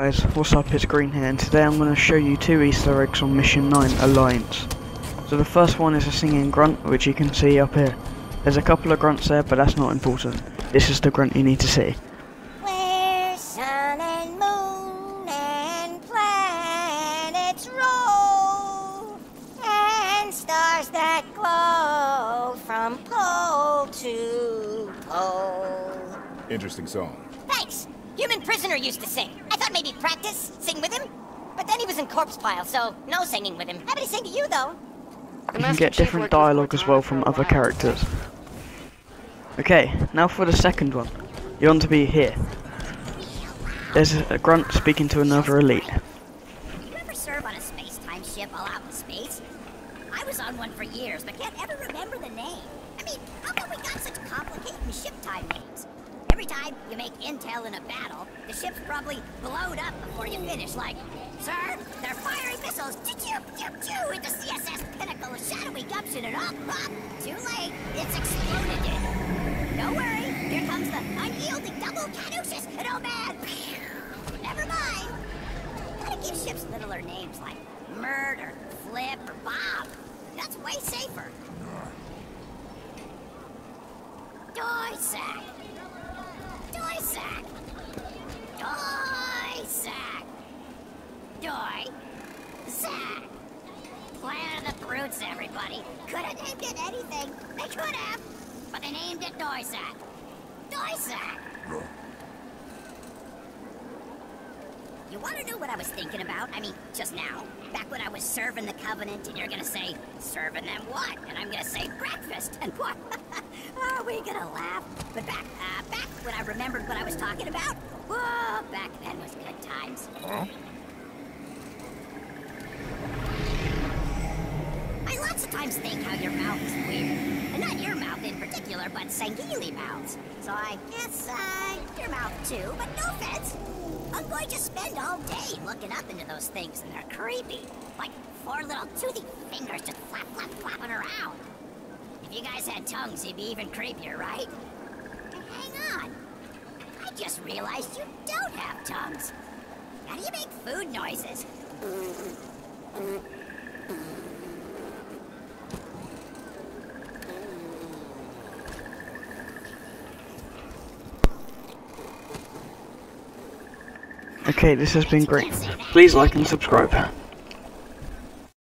Guys, what's up, it's Green here, and today I'm going to show you two easter eggs on Mission 9, Alliance. So the first one is a singing grunt, which you can see up here. There's a couple of grunts there, but that's not important. This is the grunt you need to see. Where sun and moon and planets roll, and stars that glow from pole to pole. Interesting song. Human Prisoner used to sing. I thought maybe practice, sing with him. But then he was in Corpse Pile, so no singing with him. Happy to sing to you, though. You can get different dialogue as well from other characters. Okay, now for the second one. You want to be here. There's a grunt speaking to another elite. You ever serve on a space-time ship all out in space? I was on one for years, but can't ever remember the name. I mean, how come we got such complicated ship time names? Time you make intel in a battle, the ship's probably blowed up before you finish, like, Sir, they're firing missiles choo choo choo into CSS Pinnacle, a shadowy gumption, and up, up. Too late, it's exploded it. Don't worry, here comes the unyielding double caduceus, and oh man, never mind. Gotta give ships littler names like Murder, Flip or Bob. That's way safer. Doisac. Doisac. Doisac. Doy. Zack. Planet of the Brutes, everybody. Could have named it anything. They could have. But they named it Doisac. Doisac. You want to know what I was thinking about? I mean, just now. Back when I was serving the Covenant, and you're gonna say, serving them what? And I'm gonna say breakfast, and what? Are we gonna laugh? But back, uh, back I remembered what I was talking about, whoa, back then was good times. I lots of times think how your mouth is weird. And not your mouth in particular, but Sangheili mouths. So I guess, uh, your mouth too, but no offense. I'm going to spend all day looking up into those things, and they're creepy. Like four little toothy fingers just flap, flap, flapping around. If you guys had tongues, it'd be even creepier, right? Hang on. Just realized you don't have tongues. How do you make food noises? Okay, this has been great. Please like and subscribe.